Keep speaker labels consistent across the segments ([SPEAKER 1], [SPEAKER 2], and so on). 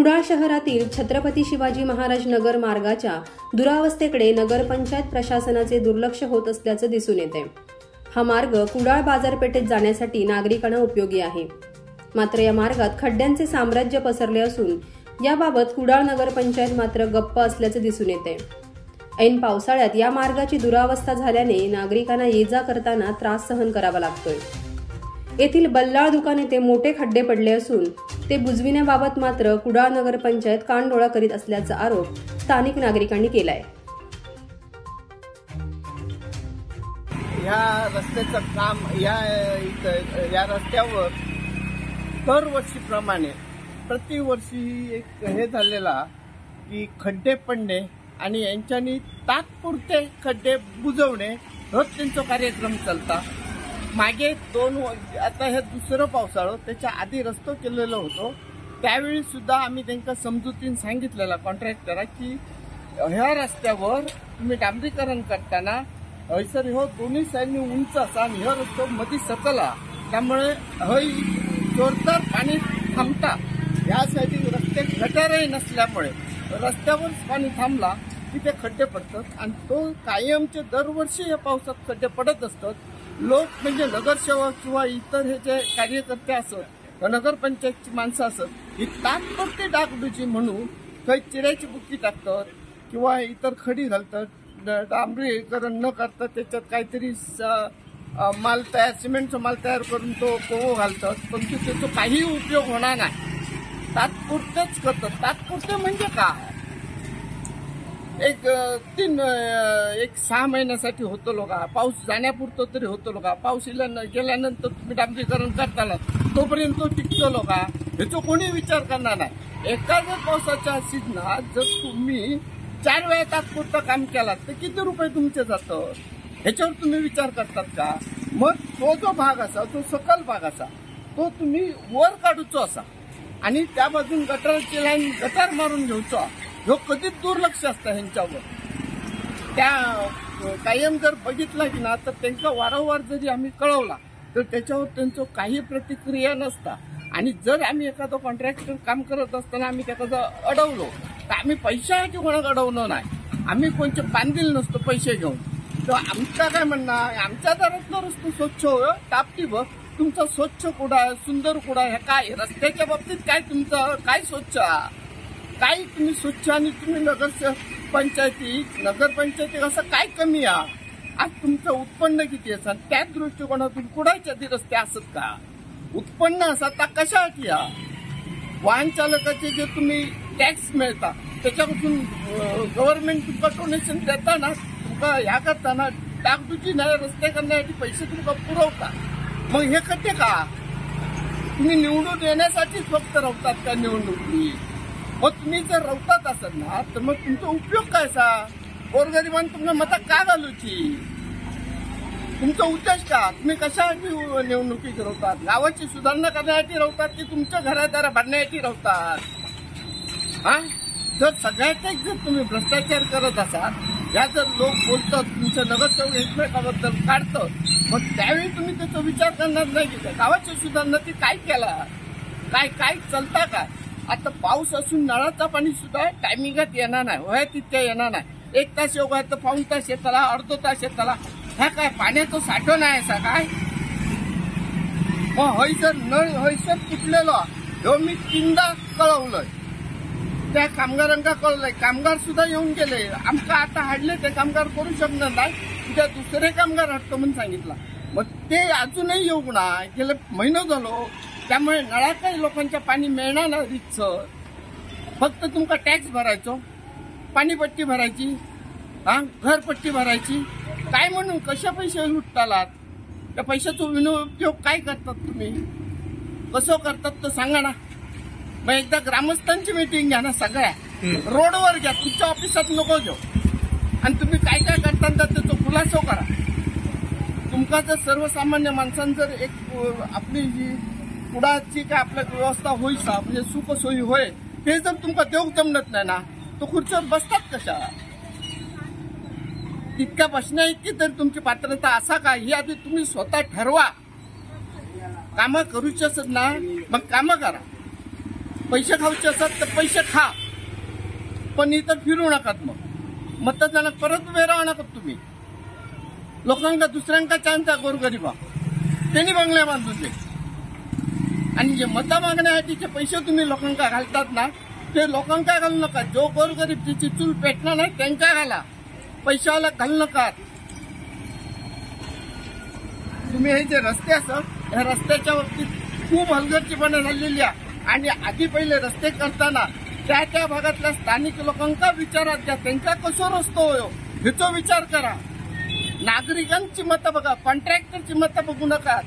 [SPEAKER 1] कुडाळ शहरातील छत्रपती शिवाजी महाराज नगर मार्गाच्या दुरावस्थेकडे नगरपंचायत प्रशासनाचे दुर्लक्ष होत असल्याचं दिसून येते हा मार्ग कुडाळ बाजारपेठेत जाण्यासाठी नागरिकांना उपयोगी आहे. मात्र या मार्गात खड्ड्यांचे साम्राज्य पसरले असून याबाबत कुडाळ नगरपंचायत मात्र गप्प असल्याचं दिसून येते ऐन पावसाळ्यात या मार्गाची दुरावस्था झाल्याने नागरिकांना ये जा करताना त्रास सहन करावा लागतोय. येथील बल्लाळ दुकाने ते मोठे खड्डे पडले असून ते बुजविण्याबाबत मात्र कुडाळ नगरपंचायत कानडोळा करीत असल्याचा आरोप स्थानिक नागरिकांनी केलाय.
[SPEAKER 2] या रस्त्याचं काम या इथं या रस्त्यावर दरवर्षीप्रमाणे प्रतिवर्षी एक हे झालेला की खड्डे पडणे आणि यांच्यानी तात्पुरते खड्डे बुजवणे हेच त्यांचा कार्यक्रम चालता. मागे दोन आता हे दुसरं पावसाळं त्याच्या आधी रस्तो केलेलो होतो. त्यावेळी सुद्धा आम्ही त्यांना समजुतीन सांगितलेला कॉन्ट्रॅक्टरा की ह्या रस्त्यावर तुम्ही डांबरीकरण करताना हयसर ह्यो दोन्ही साईडनी उंच असा आणि ह्यो रस्तो मधी सकला त्यामुळे हय जोरदार पाणी थांबता. ह्या साईडीन रस्ते गटारही नसल्यामुळे रस्त्यावर पाणी थांबला की ते खड्डे पडतात. आणि तो कायमचे दरवर्षी या पावसात खड्डे पडत असतात. लोक म्हणजे नगरसेवक किंवा इतर हे जे कार्यकर्ते असत नगरपंचायतची माणसं असत ही तात्पुरती डागडुजी म्हणून काही चिऱ्याची बुक्की टाकतात किंवा इतर खडी घालतात. डांबरीकरण न करता त्याच्यात काहीतरी माल तयार सिमेंटचा माल तयार करून तो कोवो घालतात. पण त्याचा काही उपयोग होणार नाही. तात्पुरतेच करतात. तात्पुरते म्हणजे काय? एक तीन एक सहा महिन्यासाठी होतो लोका. पाऊस जाण्यापुरतो तरी होतो लोका. पाऊस गेल्यानंतर तुम्ही डांबरीकरण करताना तोपर्यंत तो टिकतो लोका. ह्याचा कोणी विचार करणार नाही. एका जर पावसाच्या सीजनात जर तुम्ही चार वेळा तात्पुरतं काम केलात तर किती रुपये तुमचे जातं? ह्याच्यावर तुम्ही विचार करतात का? मग तो जो भाग असा तो सकल भाग असा तो तुम्ही वर काढूचो असा. आणि त्या बाजून गटारची लाईन गटार मारून घेऊचो ह्यो कधीच दुर्लक्ष असतं ह्यांच्यावर. त्या कायम जर बघितला की ना तर त्यांचा वारंवार जरी आम्ही कळवला तर त्याच्यावर त्यांचं काही प्रतिक्रिया नसता. आणि जर आम्ही एखादं कॉन्ट्रॅक्टर काम करत असताना आम्ही त्याचा जर अडवलो तर आम्ही पैशाची कोणाक अडवलो नाही? आम्ही कोणचे बांधील नसतो पैसे घेऊन. तर आमचा काय म्हणणं आहे, आमच्या दारातला रस्तो स्वच्छ हो टापटी बघ तुमचा स्वच्छ कुडा आहे सुंदर कुडा आहे काय रस्त्याच्या बाबतीत काय तुमचं काय स्वच्छ? काही तुम्ही स्वच्छ आणि तुम्ही नगर पंचायती नगरपंचायती असं काय कमी आहे? आज तुमचं उत्पन्न किती असं त्याच दृष्टिकोनातून कुडायच्या ती रस्ते असत का? उत्पन्न असत त्या कशासाठी या वाहन चालकाचे जे तुम्ही टॅक्स मिळता त्याच्यापासून गव्हर्नमेंट तुमका डोनेशन देता ना तुमका ह्या करताना डागडुजी नाही रस्ते करण्यासाठी पैसे तुमका पुरवता. मग हे करते का? तुम्ही निवडून येण्यासाठीच फक्त रवतात का निवडणुकी मग तुम्ही जर रवतात असाल ना तर मग तुमचा उपयोग काय असा? गोरगरिबांना तुम्हाला मता का घालूची? तुमचा उद्देश का? तुम्ही कशासाठी निवडणुकी रवतात? गावाची सुधारणा करण्यासाठी रवतात की तुमच्या घरादारा भरण्यासाठी रवतात? हा? जर सगळ्यातच जर तुम्ही भ्रष्टाचार करत असाल या जर लोक बोलतात तुमचं नगरसेवक एकमेकाबद्दल काढतं मग त्यावेळी तुम्ही त्याचा विचार करणार नाही की गावाची सुधारणा ती काय केला? काय काय चलता का? आता पाऊस असून नळाचा पाणी सुद्धा टायमिंगात येणार नाही. वय तितक्या येणार नाही. एक तास योगा तर पाऊन तास येताला अर्धो तास येताला. ह्या काय पाण्याचा साठो नाही असा काय? मग हयसर नळ हयसर तुटलेलो. ह्यो मी तीनदा कळवलंय. त्या कामगारांका कळलंय. कामगार सुद्धा येऊन गेले. आमका आता हाडले ते कामगार करू शकणार नाही. उद्या दुसरे कामगार हटतो म्हणून सांगितलं. मग ते अजूनही येऊ ना गेले महिना झालो. त्यामुळे नळाच्याही लोकांच्या पाणी मिळणार ना रितसर फक्त तुमका टॅक्स भरायचो पाणीपट्टी भरायची हा घरपट्टी भरायची. काय म्हणून कशा पैसे लुटतालात? त्या पैशाचा विनियोग काय करतात तुम्ही? कसं करतात तर सांगा ना. मग एकदा ग्रामस्थांची मीटिंग घ्या ना सगळ्या. रोडवर घ्या तुमच्या ऑफिसात नको घेऊ. आणि तुम्ही काय काय करता तर त्याचा खुलासा करा. तुमका जर सर्वसामान्य माणसांनी जर एक आपली जी कुडाची काय आपल्या व्यवस्था होईसा म्हणजे सुख सोयी होय हे जर तुमका देऊक जमत नाही ना तो खुर्चीवर बसतात कशा? तितक्या बसण्या इतकी तरी तुमची पात्रता असा का? ही आधी तुम्ही स्वतः ठरवा. कामं करूची असत ना मग कामं करा. पैसे खाऊचे असत तर पैसे खा. पण इतर फिरू नकात मग. मतदानाक परत उभे राहू नकात तुम्ही. लोकांका दुसऱ्यांका चान्स गोरगरिबा. त्यांनी बंगले बांधून दे. आणि जे मता मागण्यासाठीचे पैसे तुम्ही लोकांका घालतात ना ते लोकांका घालू नका. जो गोरगरीब तिची चूल पेटणार नाही त्यांका घाला. पैशावाला घालू नका. तुम्ही हे जे रस्ते असत या रस्त्याच्या बाबतीत खूप हलगर्जीपणे झालेली आहे. आणि आधी पहिले रस्ते करताना त्या त्या भागातल्या स्थानिक लोकांका विचारात घ्या. त्यांचा कसो रस्तो होयो? ह्याचा विचार करा. नागरिकांची मतं बघा कॉन्ट्रॅक्टरची मतं बघू नका.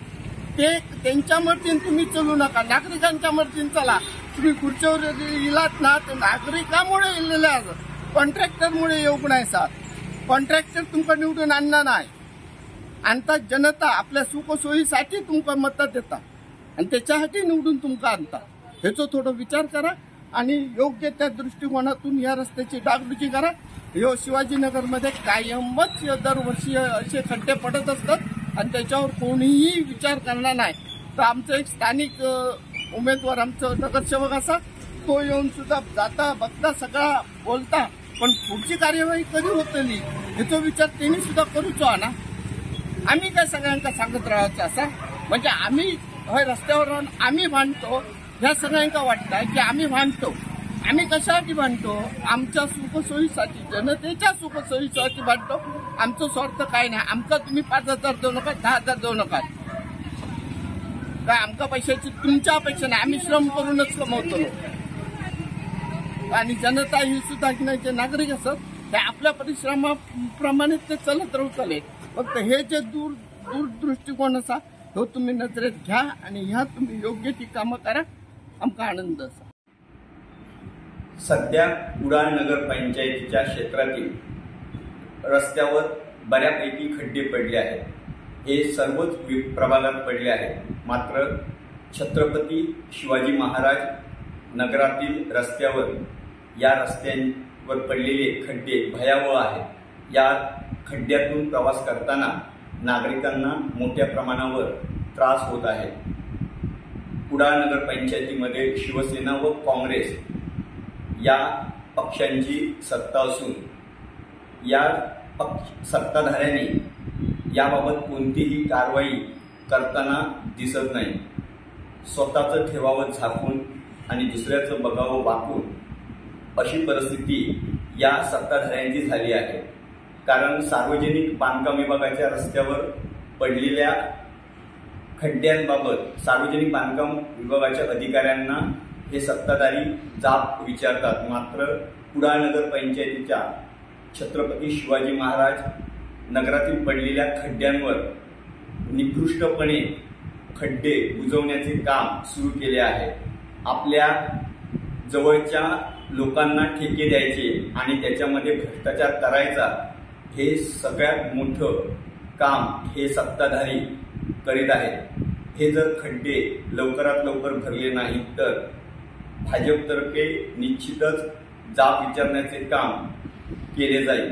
[SPEAKER 2] ते त्यांच्या मर्जीने तुम्ही चलू नका. नागरिकांच्या मर्जीने चला. तुम्ही खुर्चीवर इलात ना तर नागरिकामुळे इलेले कॉन्ट्रॅक्टरमुळे येऊ नाही सर कॉन्ट्रॅक्टर तुमका निवडून आणणार नाही. आणता जनता आपल्या सुखसोयीसाठी तुमका मत देता आणि त्याच्यासाठी निवडून तुमका आणता ह्याचा थोडं विचार करा आणि योग्य त्या दृष्टिकोनातून या रस्त्याची डागडुजी करा. यो शिवाजीनगरमध्ये कायमच दरवर्षी असे खड्डे पडत असतात. आणि त्याच्यावर कोणीही विचार करणार नाही. तर आमचं एक स्थानिक उमेदवार आमचं नगरसेवक असा तो येऊन सुद्धा जाता बघता सगळा बोलता पण पुढची कार्यवाही कधी होतली ह्याचा विचार त्यांनी सुद्धा करूचो ना. आम्ही काय सगळ्यांका सांगत राहायचं असा? म्हणजे आम्ही रस्त्यावर राहून आम्ही भांडतो ह्या सगळ्यांका वाटतं की आम्ही भांडतो. आम्ही कशासाठी म्हणतो आमच्या सुखसोयीसाठी जनतेच्या सुखसोयीसाठी म्हणतो आमचं स्वार्थ काय नाही. आमका तुम्ही पाच हजार देऊ नका दहा हजार देऊ नका. काय आमका पैशाची तुमच्या अपेक्षा नाही. आम्ही श्रम करूनच कमवतो. आणि जनता ही सुद्धा की नाही जे नागरिक असत ते आपल्या परिश्रमाप्रमाणे ते चलत राहू चालेल. फक्त हे जे दूर दूरदृष्टिकोन असा तो तुम्ही नजरेत घ्या आणि ह्या तुम्ही योग्य ती कामं करा. आमका आनंद असा.
[SPEAKER 3] सध्या कुडाळ नगर पंचायतीच्या क्षेत्रातील रस्त्यावर बऱ्यापैकी खड्डे पडले आहेत. हे सर्वच वि- प्रभागात पडले आहेत. मात्र छत्रपती शिवाजी महाराज नगरातील रस्त्यावर या रस्त्यांवर पडलेले खड्डे भयावह आहेत. या खड्ड्यातून प्रवास करताना नागरिकांना मोठ्या प्रमाणावर त्रास होत आहे. कुडाळ नगर पंचायतीमध्ये शिवसेना व काँग्रेस या पक्षांची सत्ता असून या पक्ष सत्ताधाऱ्यांनी याबाबत कोणतीही कारवाई करताना दिसत नाही. स्वतःचं ठेवावं झाकून आणि दुसऱ्याचं बघावं वाकून अशी परिस्थिती या सत्ताधाऱ्यांची झाली आहे. कारण सार्वजनिक बांधकाम विभागाच्या रस्त्यावर पडलेल्या खड्ड्यांबाबत सार्वजनिक बांधकाम विभागाच्या अधिकाऱ्यांना हे सत्ताधारी जात विचारतात. मात्र कुडाळ नगर पंचायतीच्या छत्रपती शिवाजी महाराज नगरातील पडलेल्या खड्ड्यांवर निकृष्टपणे खड्डे बुजवण्याचे काम सुरू केले आहे. आपल्या जवळच्या लोकांना ठेके द्यायचे आणि त्याच्यामध्ये भ्रष्टाचार करायचा हे सगळ्यात मोठं काम हे सत्ताधारी करीत आहेत. हे जर खड्डे लवकरात लवकर भरले नाही तर भाजपतर्फे निश्चितच जाब विचारण्याचे काम केले जाईल.